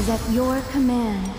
Is at your command.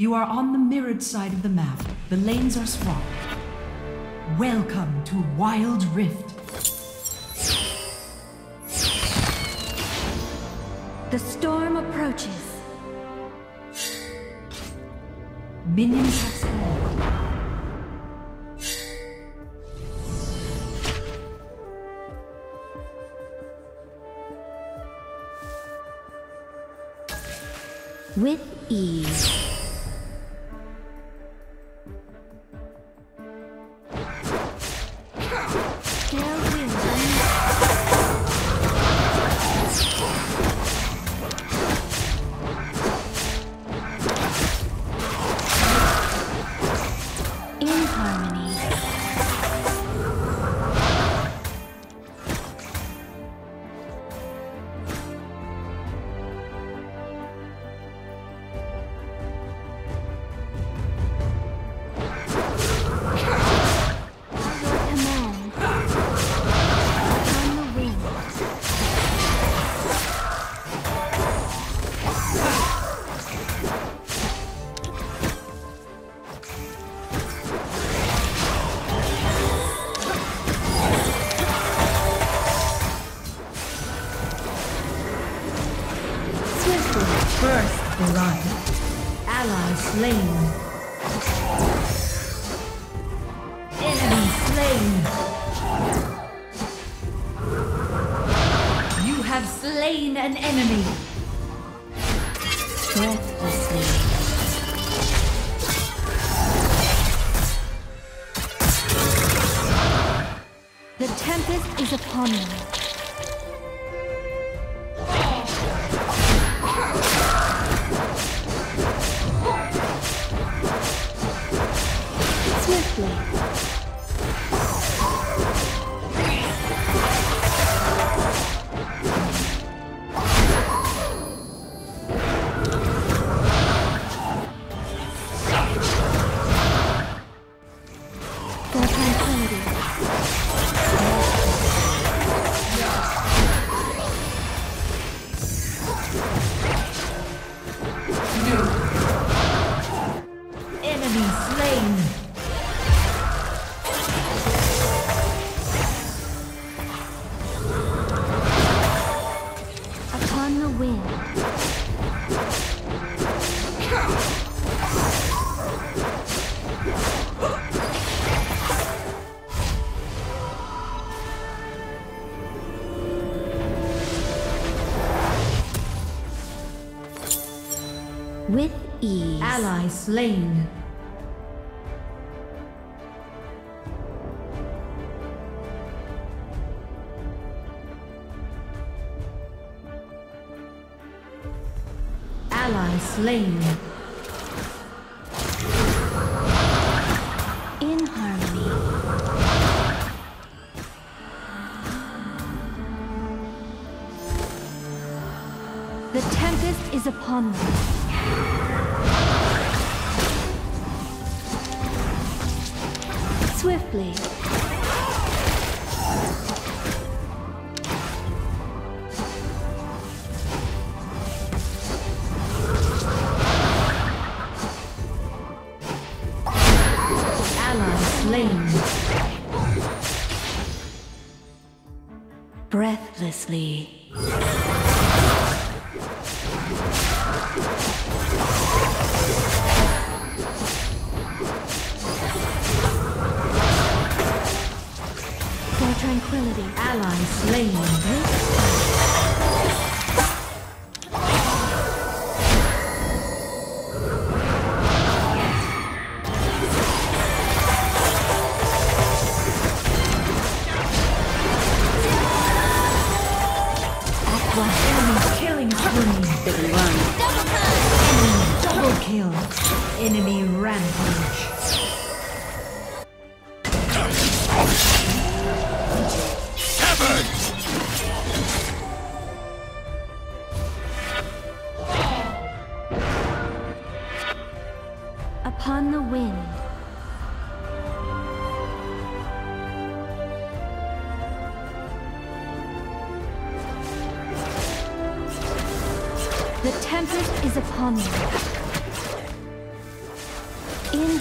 You are on the mirrored side of the map. The lanes are swapped. Welcome to Wild Rift. The storm approaches. Minions have spawned. With ease. First blood. Ally slain. Enemy slain. You have slain an enemy. Breathlessly. The tempest is upon me. Slain. Ally slain. In harmony. The tempest is upon them. Swiftly. Tempest is upon them. In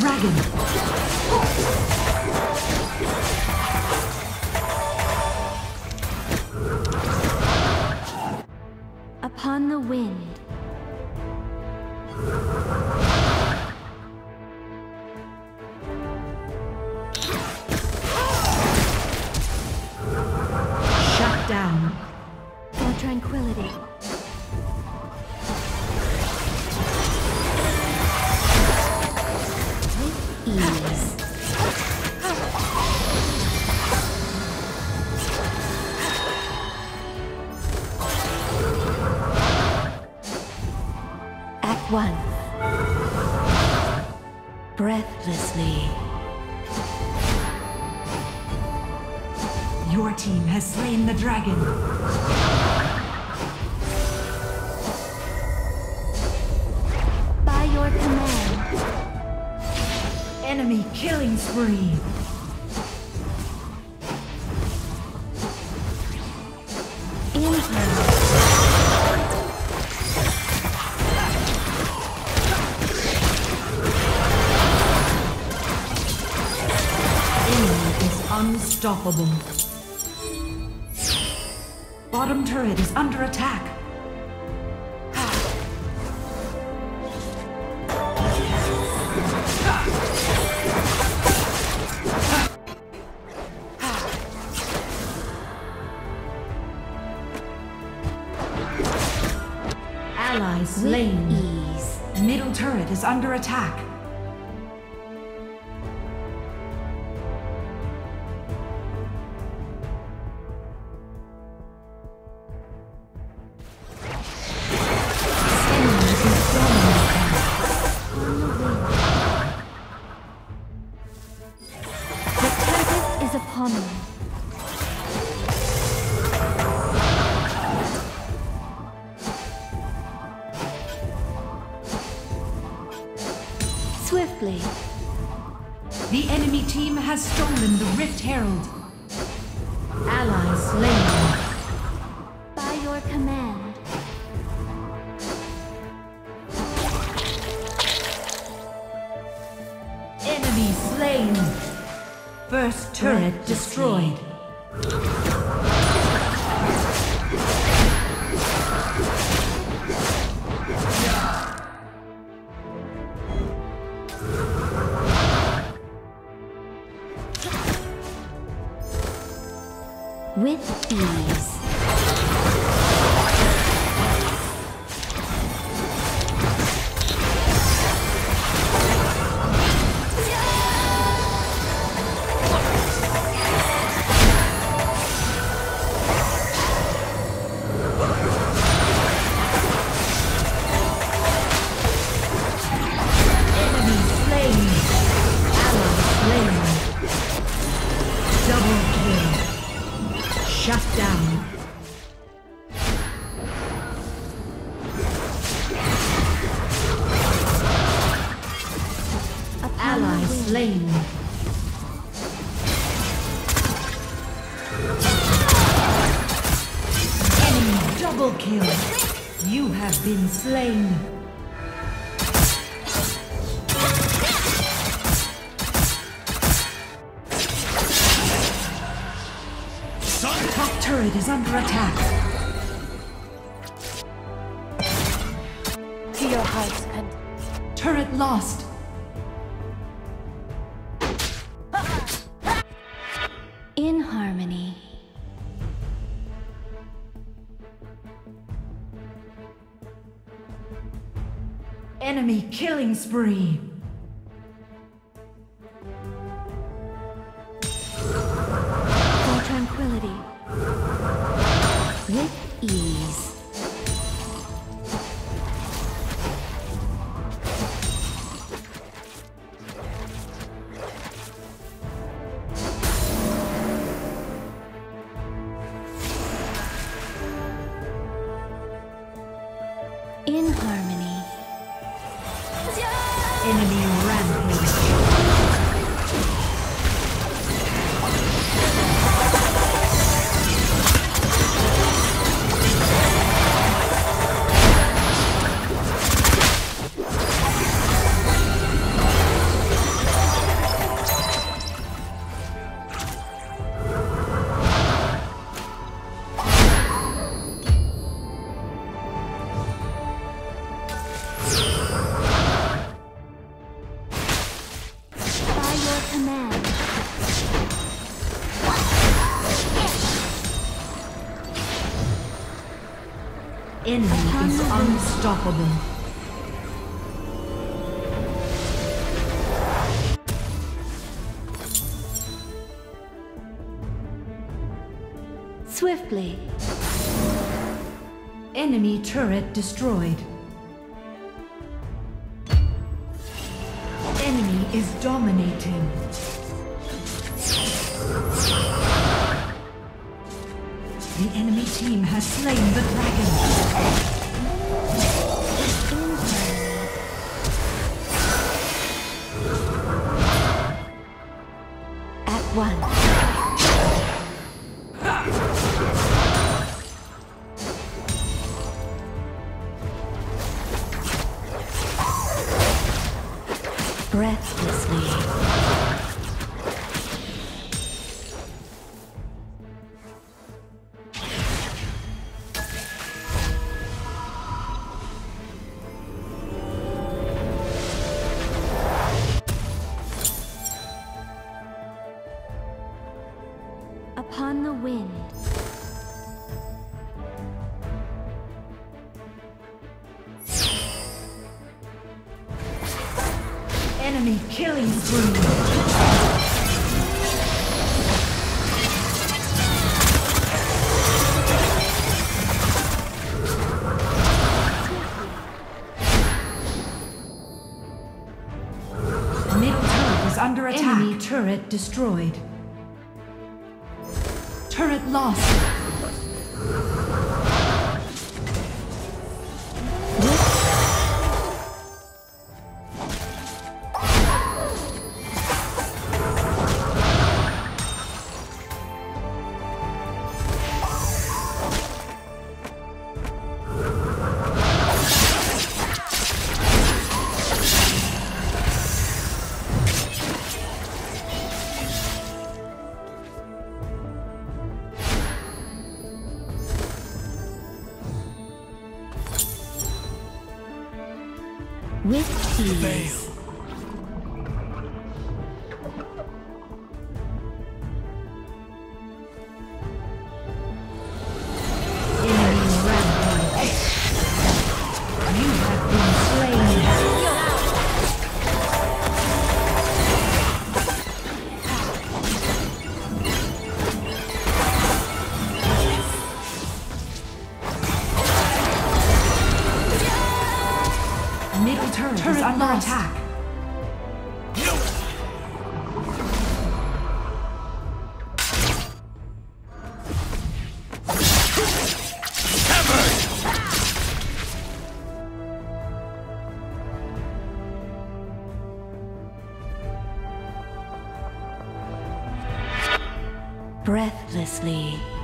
dragon. Upon the wind. Breathlessly. Your team has slain the dragon. By your command. Enemy killing spree. Unstoppable. Bottom turret is under attack. Ally slain. Ease. Middle turret is under attack. Turret destroyed. Shut down. Turret is under attack. To your heart's content. Turret lost. In harmony. Enemy killing spree. Unstoppable. Swiftly. Enemy turret destroyed. Enemy is dominating. The enemy team has slain the dragon. Enemy killing spree. Middle turret is under attack. Enemy turret destroyed. Turret lost. With ease. Sleep.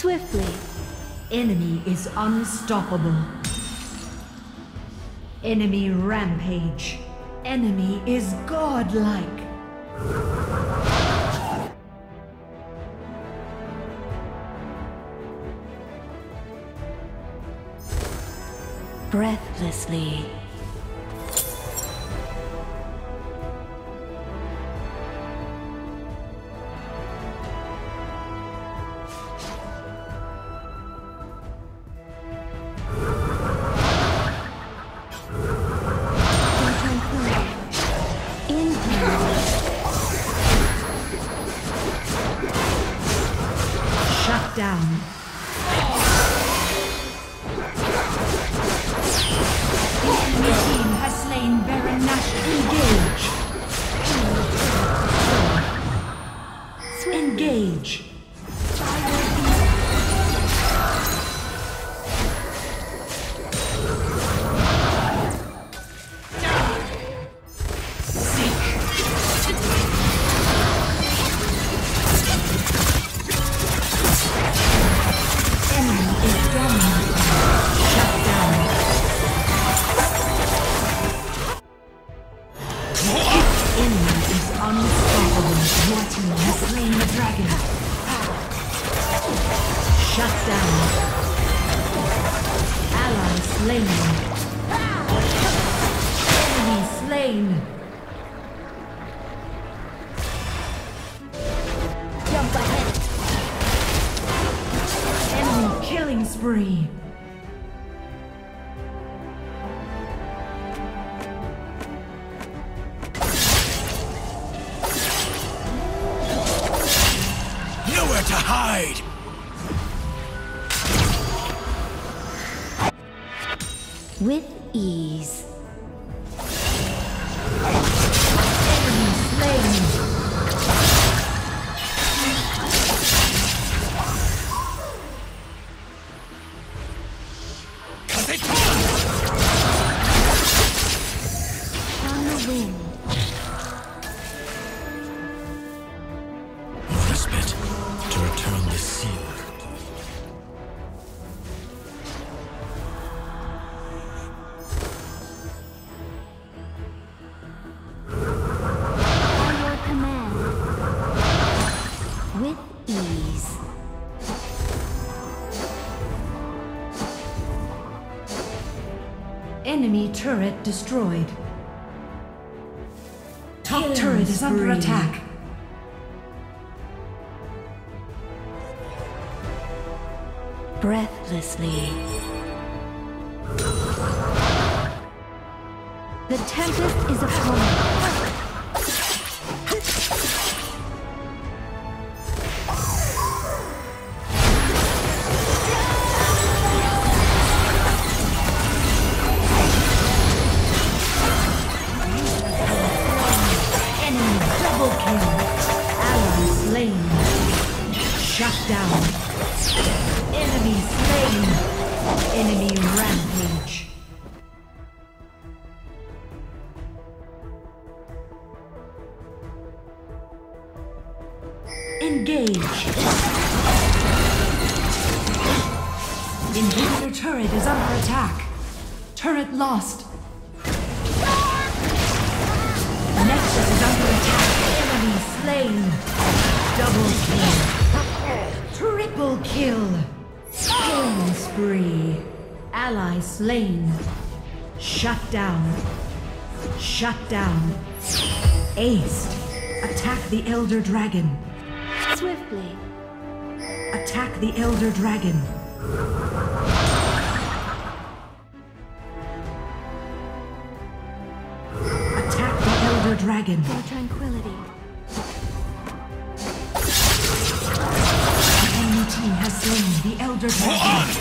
Swiftly. Enemy is unstoppable. Enemy rampage. Enemy is godlike. Breathlessly. Jump ahead. Enemy killing spree. Enemy turret destroyed. Top Killing turret is spree. under attack. Breathlessly. The Tempest is upon us. Shut down. Enemy slain. Enemy rampage. Down. Shut down. Aced. Attack the Elder Dragon. Swiftly. Attack the Elder Dragon. Attack the Elder Dragon. For tranquility. The enemy team has slain the Elder Dragon.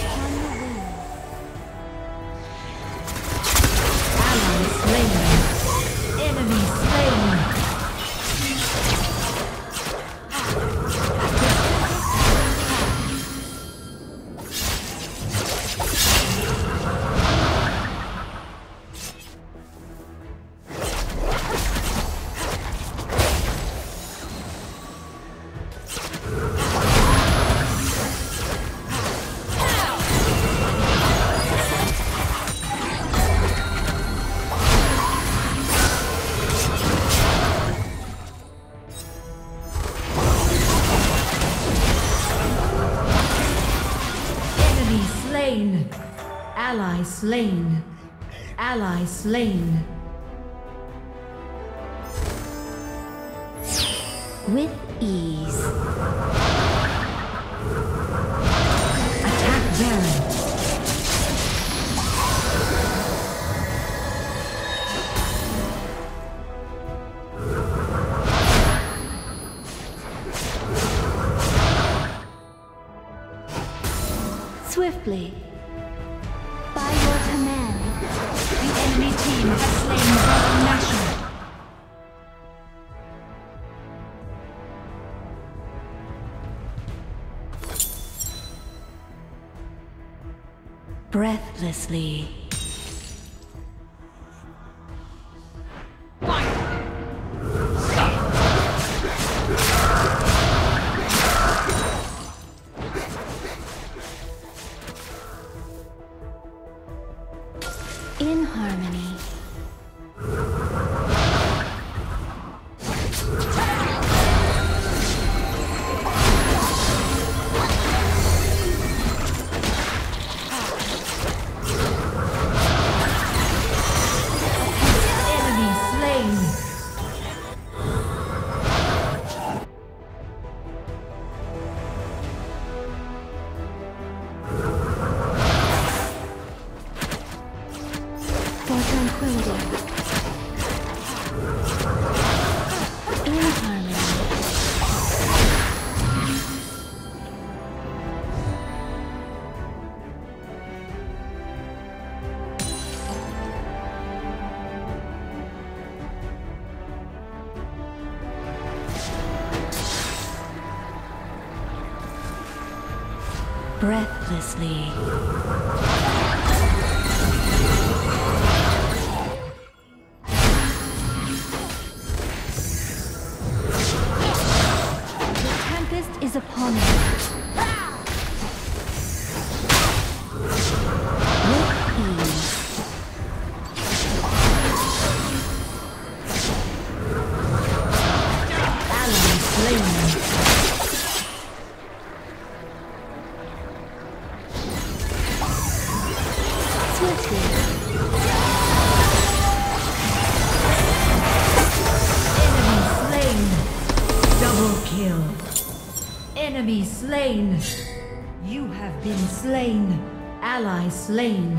Ally slain. Ally slain. With Breathlessly. Breathlessly. Slain. Swiftly. Enemy slain. Double kill. Enemy slain. You have been slain. Ally slain.